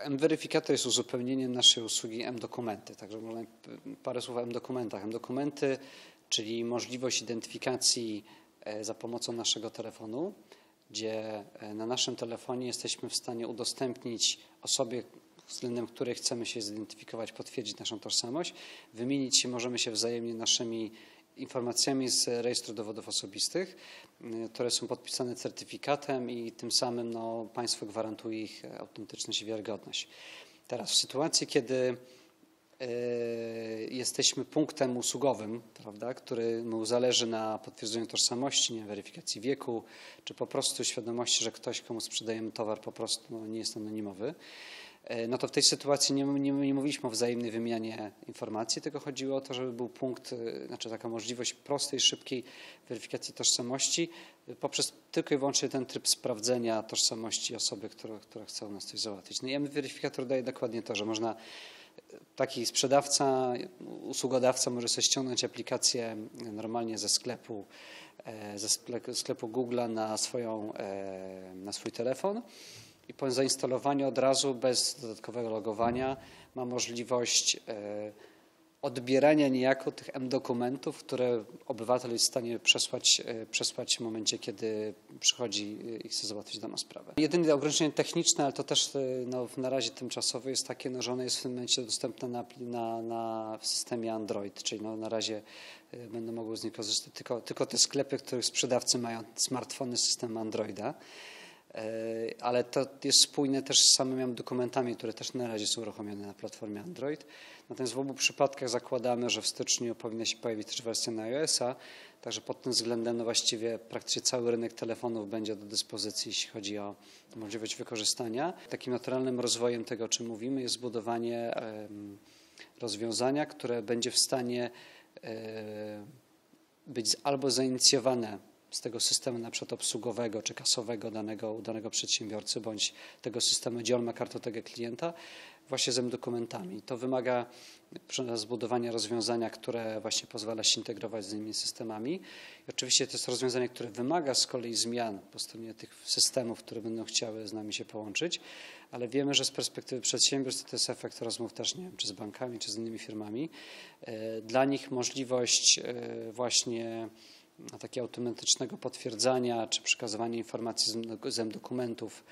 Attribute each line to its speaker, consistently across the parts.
Speaker 1: M-Weryfikator jest uzupełnieniem naszej usługi M-Dokumenty. Także można parę słów o M-Dokumentach. M-Dokumenty, czyli możliwość identyfikacji e, za pomocą naszego telefonu, gdzie e, na naszym telefonie jesteśmy w stanie udostępnić osobie, względem której chcemy się zidentyfikować, potwierdzić naszą tożsamość, wymienić się możemy się wzajemnie naszymi informacjami z rejestru dowodów osobistych, y, które są podpisane certyfikatem i tym samym no, państwo gwarantuje ich autentyczność i wiarygodność. Teraz w sytuacji, kiedy y, jesteśmy punktem usługowym, prawda, który mu zależy na potwierdzeniu tożsamości, nie weryfikacji wieku, czy po prostu świadomości, że ktoś, komu sprzedajemy towar, po prostu no, nie jest anonimowy, no to w tej sytuacji nie, nie, nie, mówiliśmy o wzajemnej wymianie informacji, tylko chodziło o to, żeby był punkt, e, znaczy taka możliwość prostej, szybkiej weryfikacji tożsamości e, poprzez tylko i wyłącznie ten tryb sprawdzenia tożsamości osoby, która, która chce u nas coś załatwić. No i weryfikator daje dokładnie to, że można taki sprzedawca, usługodawca może sobie ściągnąć aplikację normalnie ze sklepu, ze sklepu Google na, swoją, na swój telefon i po zainstalowaniu od razu bez dodatkowego logowania ma możliwość e, odbierania niejako tych M-dokumentów, które obywatel jest w stanie przesłać, e, przesłać w momencie, kiedy przychodzi i chce załatwić daną sprawę. Jedyne ograniczenie techniczne, ale to też e, no, na razie tymczasowe jest takie, no, że ono jest w tym momencie dostępne na, na, na w systemie Android, czyli no, na razie będą mogły z niego korzystać tylko, tylko te sklepy, których sprzedawcy mają smartfony z systemem Androida. E, ale to jest spójne też z samymi dokumentami, które też na razie są uruchomione na platformie Android. Natomiast w obu przypadkach zakładamy, że w styczniu powinna się pojawić też wersja na iOS-a, także pod tym względem no właściwie praktycznie cały rynek telefonów będzie do dyspozycji, jeśli chodzi o możliwość wykorzystania. Takim naturalnym rozwojem tego, o czym mówimy, jest zbudowanie rozwiązania, które będzie w stanie e, być albo zainicjowane z tego systemu na przykład obsługowego czy kasowego danego, danego przedsiębiorcy bądź tego systemu, gdzie on ma kartotekę klienta, właśnie z dokumentami. To wymaga zbudowania rozwiązania, które właśnie pozwala się integrować z innymi systemami. I oczywiście to jest rozwiązanie, które wymaga z kolei zmian po stronie tych systemów, które będą chciały z nami się połączyć, ale wiemy, że z perspektywy przedsiębiorstw to jest efekt rozmów też, nie wiem, czy z bankami, czy z innymi firmami. E, dla nich możliwość e, właśnie takiego automatycznego potwierdzania czy przekazywania informacji z dokumentów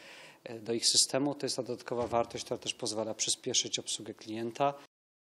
Speaker 1: e, do ich systemu, to jest ta dodatkowa wartość, która też pozwala przyspieszyć obsługę klienta